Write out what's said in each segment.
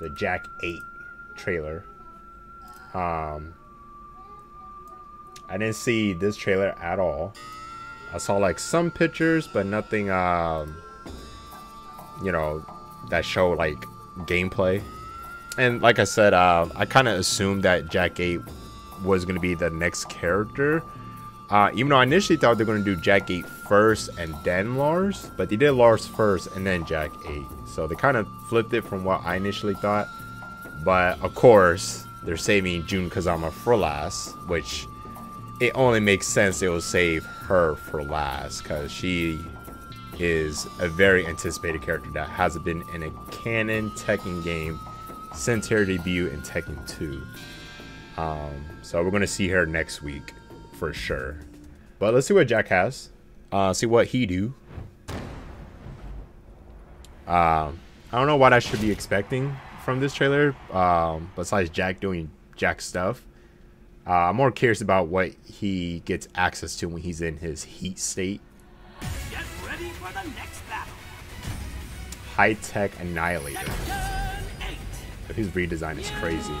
the Jack 8 trailer. Um, I didn't see this trailer at all. I saw like some pictures, but nothing, um, you know, that show like gameplay. And like I said, uh, I kind of assumed that Jack 8 was going to be the next character. Uh, even though I initially thought they were going to do Jack 8 first and then Lars, but they did Lars first and then Jack 8. So they kind of flipped it from what I initially thought. But of course, they're saving Jun Kazama for last, which it only makes sense they will save her for last because she is a very anticipated character that hasn't been in a canon Tekken game since her debut in Tekken 2. Um, so we're going to see her next week for sure. But let's see what Jack has. Uh, see what he do. Um, I don't know what I should be expecting from this trailer. Um, besides Jack doing Jack stuff. Uh, I'm more curious about what he gets access to when he's in his heat state. Get ready for the next battle. High tech annihilator. Tekken 8. His redesign is crazy.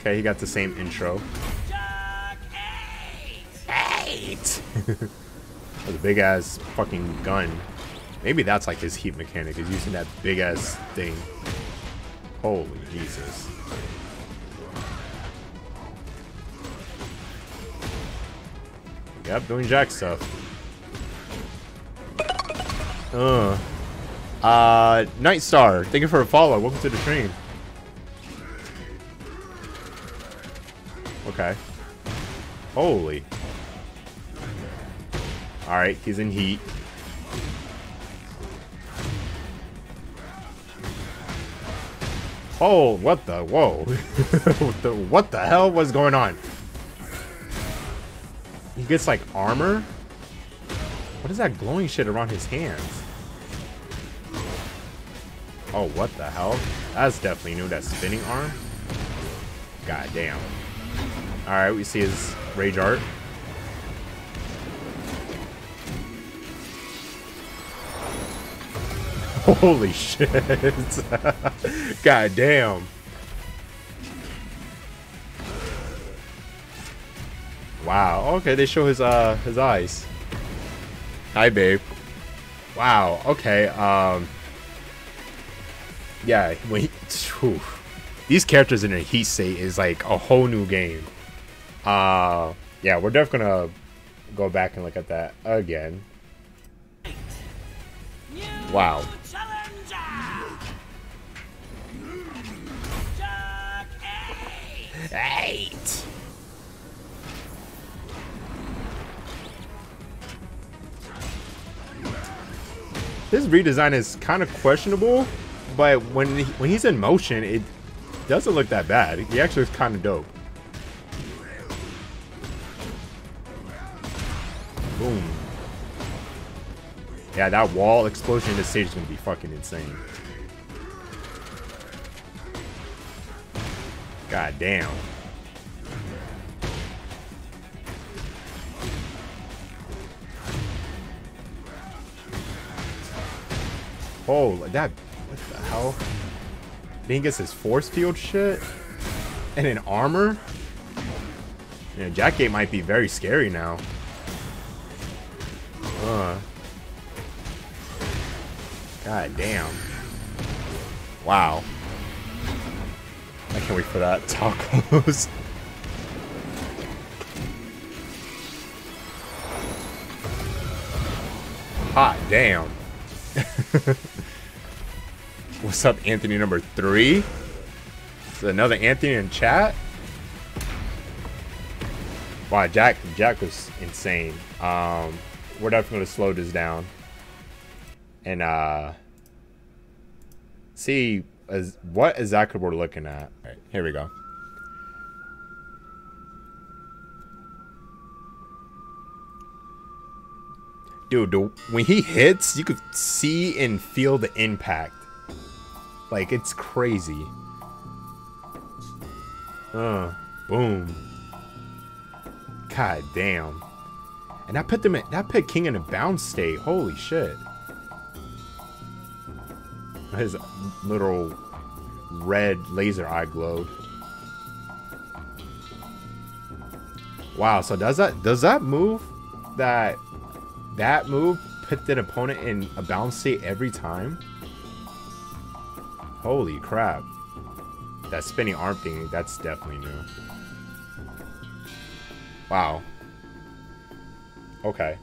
Okay, he got the same intro. Jack 8. With a big ass fucking gun. Maybe that's like his heat mechanic. Is using that big ass thing. Holy Jesus. Yep, doing jack stuff. Uh. Uh, Night Star, thank you for a follow. Welcome to the stream. Okay. Holy. Alright, he's in heat. Oh, what the? Whoa. what, the, what the hell was going on? He gets like armor? What is that glowing shit around his hands? Oh, what the hell? That's definitely new. That spinning arm? God damn. Alright, we see his rage art. Holy shit. God damn. Wow. Okay, they show his uh his eyes. Hi babe. Wow. Okay. Um Yeah, when he, phew. these characters in a heat state is like a whole new game. Uh yeah, we're definitely gonna go back and look at that again. Wow. Eight. This redesign is kind of questionable, but when he, when he's in motion, it doesn't look that bad. He actually is kind of dope. Boom. Yeah, that wall explosion in this stage is gonna be fucking insane. God damn. Oh, that. What the hell? Then is force field shit? And an armor? Yeah, 8 might be very scary now. Uh. God damn. Wow. I can't wait for that tacos. Hot damn. What's up, Anthony number three? Another Anthony in chat? Wow, Jack Jack was insane. Um, we're definitely gonna slow this down. And uh see as what exactly we're looking at. Alright, here we go. Dude, the, when he hits, you could see and feel the impact. Like, it's crazy. Uh, boom. God damn. And I put them in, that put King in a bounce state. Holy shit. His little red laser eye glowed. Wow, so does that does that move that that move put the opponent in a bounce state every time? Holy crap. That spinning arm thing, that's definitely new. Wow. Okay.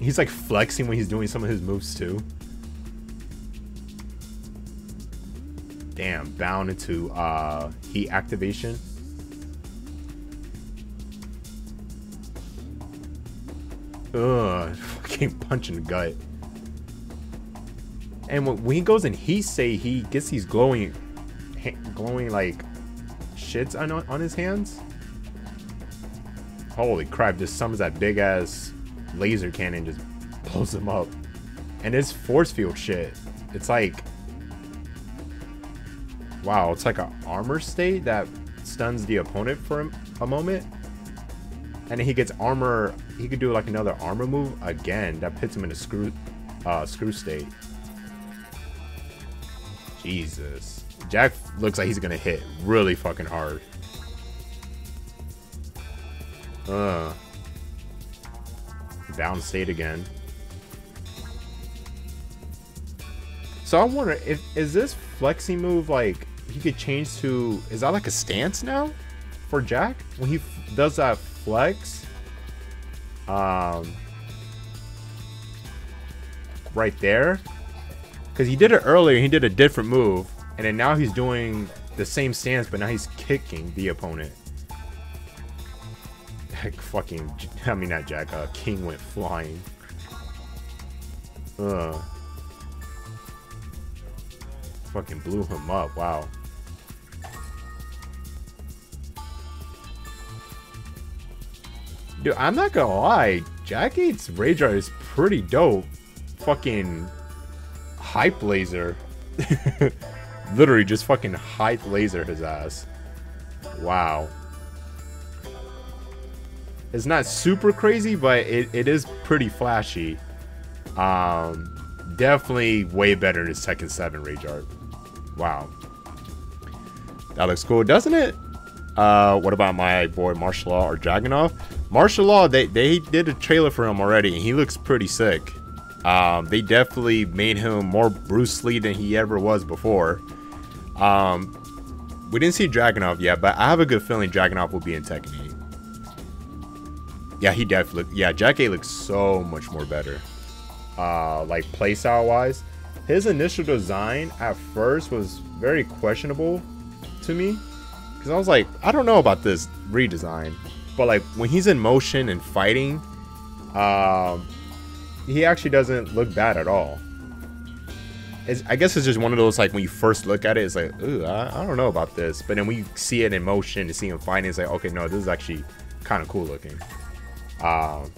He's like flexing when he's doing some of his moves too. Damn, bound into uh heat activation. Ugh, fucking punch in the gut. And when, he goes in he say he gets these glowing, glowing like shits on on his hands. Holy crap! Just summons that big ass laser cannon, just blows him up. And it's force field shit. It's like, wow, it's like an armor state that stuns the opponent for a- moment. And he gets armor. He could do like another armor move again that puts him in a screw, uh, screw state. Jesus, Jack looks like he's gonna hit really fucking hard. Uh, down state again. So I wonder if is this flexing move like he could change to is that like a stance now for Jack when he does that flex? Um, right there, because he did it earlier. He did a different move, and then now he's doing the same stance, but now he's kicking the opponent. Like fucking, I mean not Jack. Uh, King went flying. Fucking blew him up. Wow. Dude, I'm not gonna lie. Jack 8's Rage Art is pretty dope. Fucking hype laser. Literally just fucking hype laser his ass. Wow. It's not super crazy, but it, it is pretty flashy. Um, definitely way better than Tekken 7 Rage Art. Wow. That looks cool, doesn't it? Uh, what about my boy Martial Law or Dragunov? Martial Law, they, they did a trailer for him already, and he looks pretty sick. Um, they definitely made him more Bruce Lee than he ever was before. Um, we didn't see Dragunov yet, but I have a good feeling Dragunov will be in Tekken 8. Yeah, he definitely. Yeah, Jack 8 looks so much more better. Uh, like playstyle wise, his initial design at first was very questionable to me because I was like, I don't know about this redesign, but like when he's in motion and fighting, um, he actually doesn't look bad at all. It's, I guess it's just one of those like when you first look at it, it's like, ooh, I, I don't know about this, but then when you see it in motion and see him fighting, it's like, okay, no, this is actually kind of cool looking. Um,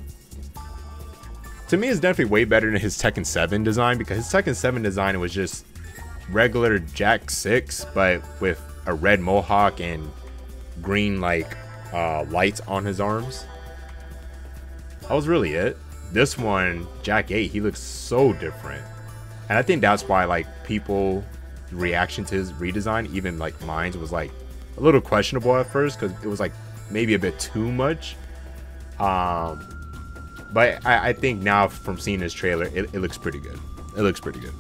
to me, it's definitely way better than his Tekken 7 design because his Tekken 7 design was just regular Jack 6, but with a red mohawk and green like uh, lights on his arms. That was really it. This one, Jack 8, he looks so different. And I think that's why like people reaction to his redesign, even like mine, was like a little questionable at first because it was like maybe a bit too much. Um, but I, I think now from seeing this trailer, it, it looks pretty good. It looks pretty good.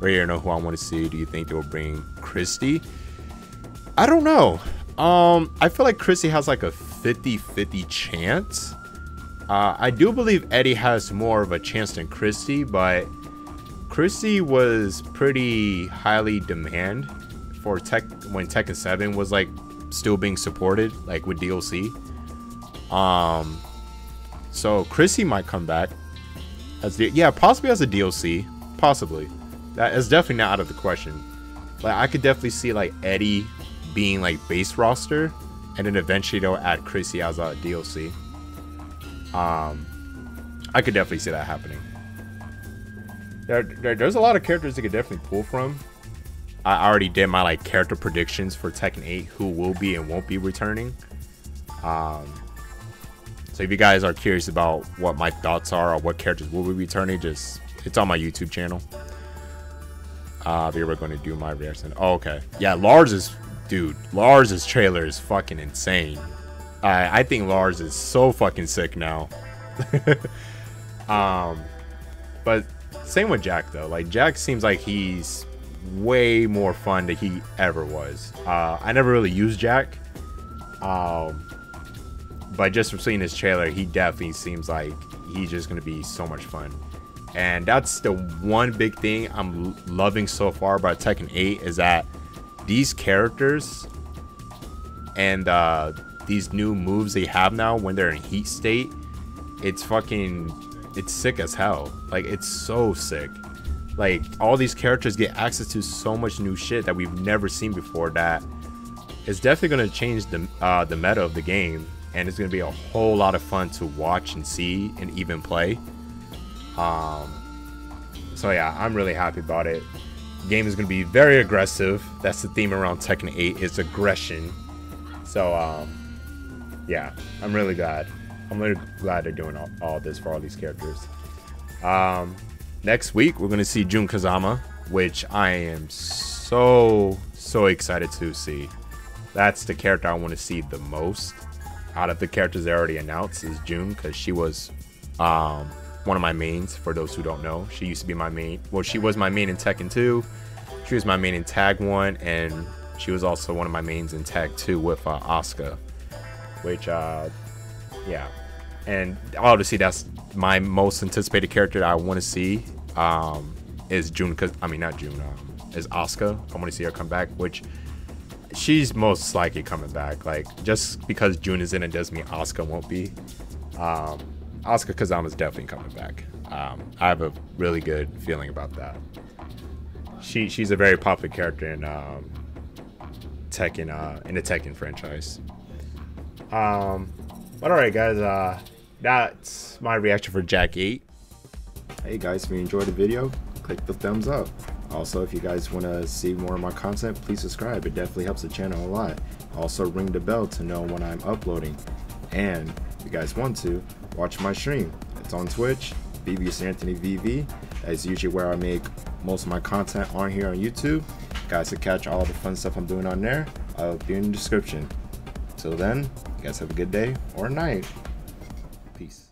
Right here, know who I want to see. Do you think they will bring Christie? I don't know. Um, I feel like Christie has like a 50-50 chance. Uh, I do believe Eddie has more of a chance than Christie, but Christie was pretty highly demand for tech when Tekken 7 was like still being supported, like with DLC. Um, so Chrissy might come back as the yeah, possibly as a DLC, possibly. That is definitely not out of the question. Like I could definitely see like Eddie being like base roster, and then eventually they'll add Chrissy as a DLC. Um, I could definitely see that happening. There, there, there's a lot of characters you could definitely pull from. I already did my like character predictions for Tekken 8, who will be and won't be returning. Um, so if you guys are curious about what my thoughts are or what characters will be returning, just it's on my YouTube channel. Uh, we were going to do my reaction. Oh, okay. Yeah, Lars is, dude. Lars's trailer is fucking insane. I I think Lars is so fucking sick now. um, but same with Jack though. Like Jack seems like he's way more fun than he ever was. Uh, I never really used Jack. Um, but just from seeing his trailer, he definitely seems like he's just gonna be so much fun. And that's the one big thing I'm loving so far about Tekken 8 is that these characters and uh, these new moves they have now when they're in heat state, it's fucking, it's sick as hell. Like it's so sick. Like all these characters get access to so much new shit that we've never seen before. That it's definitely gonna change the uh, the meta of the game, and it's gonna be a whole lot of fun to watch and see and even play. Um, so yeah, I'm really happy about it. Game is gonna be very aggressive. That's the theme around Tekken 8 is aggression. So um, yeah, I'm really glad. I'm really glad they're doing all, all this for all these characters. Um, next week we're gonna see Jun Kazama, which I am so so excited to see. That's the character I want to see the most out of the characters they already announced is Jun because she was um, one of my mains. For those who don't know, she used to be my main. Well, she was my main in Tekken 2. She was my main in Tag 1, and she was also one of my mains in Tag 2 with uh, Asuka. Which, uh, yeah. And obviously, that's my most anticipated character that I want to see um, is Jun. Cause I mean, not Jun. Um, is Asuka. I want to see her come back. Which she's most likely coming back. Like just because Jun is in it doesn't mean Asuka won't be. Um, Asuka Kazama's definitely coming back. Um, I have a really good feeling about that. She she's a very popular character in um, Tekken uh, in the Tekken franchise. Um, but all right, guys. Uh, that's my reaction for Jack Eight. Hey guys, if you enjoyed the video, click the thumbs up. Also, if you guys want to see more of my content, please subscribe. It definitely helps the channel a lot. Also, ring the bell to know when I'm uploading. And if you guys want to, watch my stream. It's on Twitch, BBS Anthony VV. That's usually where I make most of my content on here on YouTube. Guys, to catch all the fun stuff I'm doing on there, I'll be in the description. Till then, you guys have a good day or night. Peace.